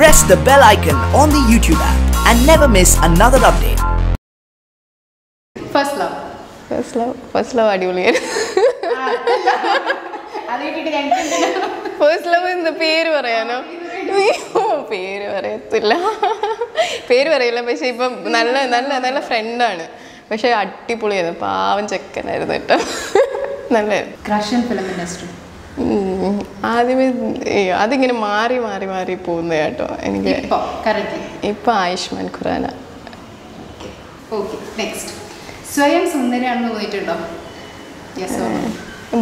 press the bell icon on the YouTube app and never miss another update. First love first love first love അടിപൊളിയായിരുന്നു first love എന്താ പേര് പറയാനോ? പേര് പറയത്തില്ല. പേര് പറയില്ല പക്ഷെ ഇപ്പം നല്ല നല്ല നല്ല ഫ്രണ്ടാണ് പക്ഷെ അടിപൊളിയായിരുന്നു. പാവം ചെക്കനായിരുന്നു കേട്ടോ. നല്ലായിരുന്നു റഷ്യൻ ഫിലിം ഇൻഡസ്ട്രി. ആദ്യമേ അതിങ്ങനെ മാറി മാറി മാറി പോകുന്നത് കേട്ടോ. എനിക്ക് ഇപ്പൊ ആയുഷ്മാൻ ഖുറാന. സ്വയം സുന്ദരിയാണെന്ന് തോന്നിയിട്ടുണ്ടോ? യെസ്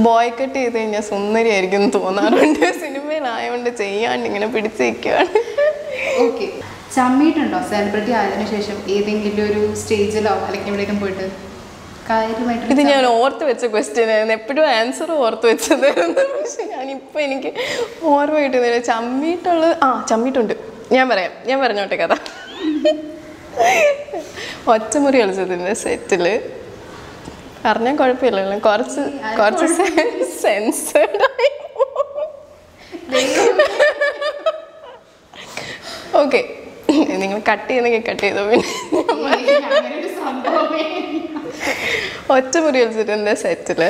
ബോയ് കട്ട് ചെയ്ത് കഴിഞ്ഞാൽ സുന്ദരിയായിരിക്കും തോന്നാറുണ്ട്. സിനിമയിലായതുകൊണ്ട് ചെയ്യാണ്ട് ഇങ്ങനെ പിടിച്ചിരിക്കുകയാണ് ഓക്കെ. ചമ്മിയിട്ടുണ്ടോ? സെലിബ്രിറ്റി ആയതിനു ശേഷം ഏതെങ്കിലും ഒരു സ്റ്റേജിലോ അല്ലെങ്കിൽ എവിടെയെങ്കിലും പോയിട്ട്? കാര്യമായിട്ട് ഇത് ഞാൻ ഓർത്ത് വെച്ച ക്വസ്റ്റ്യൻ ആയിരുന്നു. എപ്പോഴും ആൻസർ ഓർത്ത് വെച്ചതായിരുന്നു പക്ഷെ ഞാനിപ്പോൾ എനിക്ക് ഓർമ്മ കിട്ടുന്നില്ല. ചമ്മിട്ടുള്ളത് ആ ചമ്മിട്ടുണ്ട്. ഞാൻ പറയാം. ഞാൻ പറഞ്ഞോട്ടെ കഥ. ഒറ്റമുറി കളിച്ചതിന്റെ സെറ്റിൽ പറഞ്ഞാൽ കുഴപ്പമില്ലല്ലോ കുറച്ച് കുറച്ച് സെൻസേർഡ് ഓക്കെ നിങ്ങൾ കട്ട് ചെയ്യുന്നെങ്കിൽ കട്ട് ചെയ്തോ പിന്നെ. ഒറ്റമുറി വെച്ചിട്ടുണ്ട് സെറ്റിൽ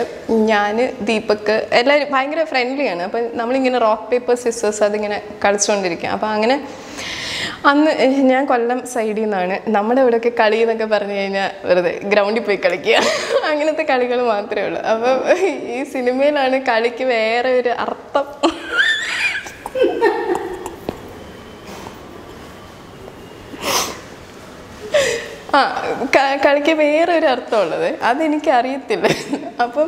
ഞാൻ ദീപക് എല്ലാവരും ഭയങ്കര ഫ്രണ്ട്ലിയാണ് അപ്പം നമ്മളിങ്ങനെ റോക്ക് പേപ്പർ സിസ്റ്റേഴ്സ് അതിങ്ങനെ കളിച്ചുകൊണ്ടിരിക്കുക അപ്പം അങ്ങനെ അന്ന് ഞാൻ കൊല്ലം സൈഡിൽ നിന്നാണ് നമ്മുടെ ഇവിടെയൊക്കെ കളി എന്നൊക്കെ പറഞ്ഞു കഴിഞ്ഞാൽ വെറുതെ ഗ്രൗണ്ടിൽ പോയി കളിക്കുക. അങ്ങനത്തെ കളികൾ മാത്രമേ ഉള്ളൂ. അപ്പം ഈ സിനിമയിലാണ് കളിക്ക് വേറെ ഒരു അർത്ഥം ആ കളിക്ക് വേറെ ഒരു അർത്ഥമുള്ളത് അതെനിക്ക് അറിയത്തില്ല അപ്പം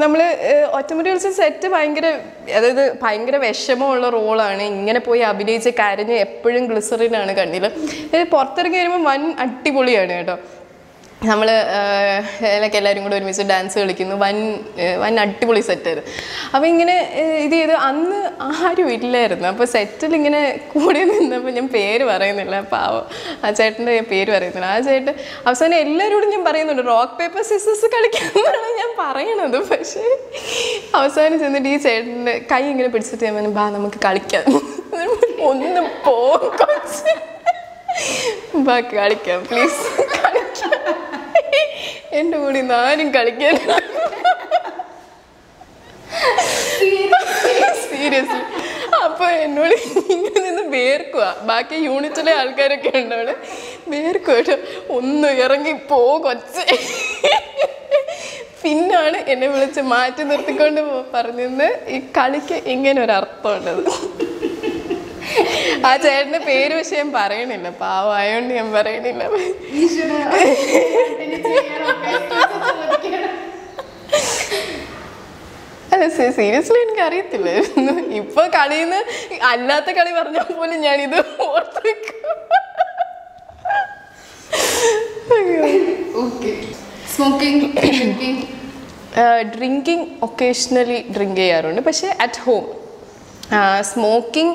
നമ്മൾ ഒറ്റമുറി കളിച്ച സെറ്റ് ഭയങ്കര അതായത് ഭയങ്കര വിഷമമുള്ള റോളാണ് ഇങ്ങനെ പോയി അഭിനയിച്ച് കരഞ്ഞ് എപ്പോഴും ഗ്ലിസറിനാണ് കണ്ണിൽ പുറത്തിറങ്ങി വരുമ്പോൾ വൻ അടിപൊളിയാണ് കേട്ടോ. നമ്മൾ അതിലൊക്കെ എല്ലാവരും കൂടെ ഒരുമിച്ച് ഡാൻസ് കളിക്കുന്നു. വൻ വൻ അടിപൊളി സെറ്റായിരുന്നു അപ്പോൾ ഇങ്ങനെ ഇത് ചെയ്ത് അന്ന് ആരും ഇല്ലായിരുന്നു. അപ്പോൾ സെറ്റിൽ ഇങ്ങനെ കൂടി നിന്നപ്പോൾ ഞാൻ പേര് പറയുന്നില്ല. പാവം. ആ ചേട്ടന്റെ പേര് പറയുന്നില്ല. ആ ചേട്ടൻ അവസാനം എല്ലാവരോടും ഞാൻ പറയുന്നുണ്ട് റോക്ക് പേപ്പർ സിസ്സസ് കളിക്കാമെന്നാണ് ഞാൻ പറയണത്. പക്ഷേ അവസാനം ചെന്നിട്ട് ഈ ചേട്ടന്റെ കൈ ഇങ്ങനെ പിടിച്ചിട്ട് ഞാൻ ബാ നമുക്ക് കളിക്കാം. ഒന്ന് പോ കളിക്കാം പ്ലീസ് എന്റെ കൂടി നാനും കളിക്കാൻ സീരിയസ്ലി അപ്പൊ എന്നോട് ഇങ്ങനെ നിന്ന് വേർക്കുക ബാക്കി യൂണിറ്റിലെ ആൾക്കാരൊക്കെ ഉണ്ടവിടെ. വേർക്കുക കേട്ടോ ഒന്ന് ഇറങ്ങി പോ കൊച്ച് പിന്നാണ് എന്നെ വിളിച്ച് മാറ്റി നിർത്തിക്കൊണ്ട് പോ- പറഞ്ഞത് ഈ കളിക്ക് ഇങ്ങനെ ഒരു അർത്ഥമുണ്ടത്. ആ ചേട്ടന്റെ പേര് പക്ഷെ ഞാൻ പറയണില്ല. പാവമായോണ്ട് ഞാൻ പറയണില്ല. അല്ല സീരിയസ്ലി എനിക്ക് അറിയത്തില്ലായിരുന്നു ഇപ്പൊ കളിന്ന് അല്ലാത്ത കളി പറഞ്ഞ പോലും ഞാനിത് ഓർത്ത് ഡ്രിങ്കിങ് ഒക്കേഷണലി ഡ്രിങ്ക് ചെയ്യാറുണ്ട്. പക്ഷേ അറ്റ് ഹോം സ്മോക്കിംഗ്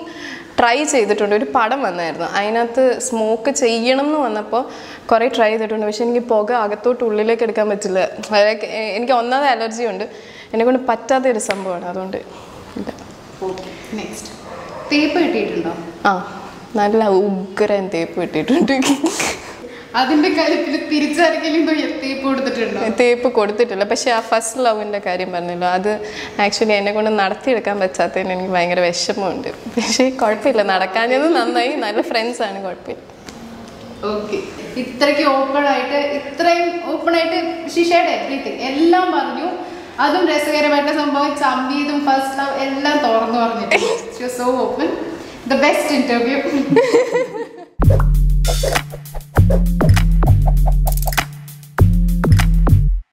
ട്രൈ ചെയ്തിട്ടുണ്ട്. ഒരു പടം വന്നായിരുന്നു. അതിനകത്ത് സ്മോക്ക് ചെയ്യണം എന്ന് വന്നപ്പോൾ കുറേ ട്രൈ ചെയ്തിട്ടുണ്ട്. പക്ഷേ എനിക്ക് പുക അകത്തോട്ട് ഉള്ളിലേക്ക് എടുക്കാൻ പറ്റില്ല. അതായത് എനിക്ക് ഒന്നാമത് അലർജി ഉണ്ട്. എന്നെ കൊണ്ട് പറ്റാത്ത ഒരു സംഭവമാണ്. അതുകൊണ്ട് ഇല്ല. നെക്സ്റ്റ് തേപ്പ് കിട്ടിയിട്ടുണ്ടോ? ആ നല്ല ഉഗ്രൻ തേപ്പ് കിട്ടിയിട്ടുണ്ട്. അതിന്റെ കാര്യത്തിൽ തിരിച്ചറിക്കലും തേപ്പ് കൊടുത്തിട്ടുണ്ടോ? തേപ്പ് കൊടുത്തിട്ടില്ല. പക്ഷെ ആ ഫസ്റ്റ് ലവിന്റെ കാര്യം പറഞ്ഞല്ലോ. അത് ആക്ച്വലി എന്നെ കൊണ്ട് നടത്തിയെടുക്കാൻ പറ്റാത്തതിന് എനിക്ക് ഭയങ്കര വിഷമമുണ്ട്. പക്ഷേ കുഴപ്പമില്ല. നടക്കാഞ്ഞത് നന്നായി. നല്ല ഫ്രണ്ട്സ് ആണ്. കുഴപ്പമില്ല. ഓക്കെ ഇത്രയ്ക്ക് ഓപ്പൺ ആയിട്ട് ഇത്രയും ഓപ്പൺ ആയിട്ട് ശിഷയുടെ എവറിത്തിങ് എല്ലാം പറഞ്ഞു. അതും രസകരമായിട്ട് സംഭവം സംഗീതം ഫസ്റ്റ് ലവ് എല്ലാം തുറന്നു പറഞ്ഞിട്ട്. So open the best interview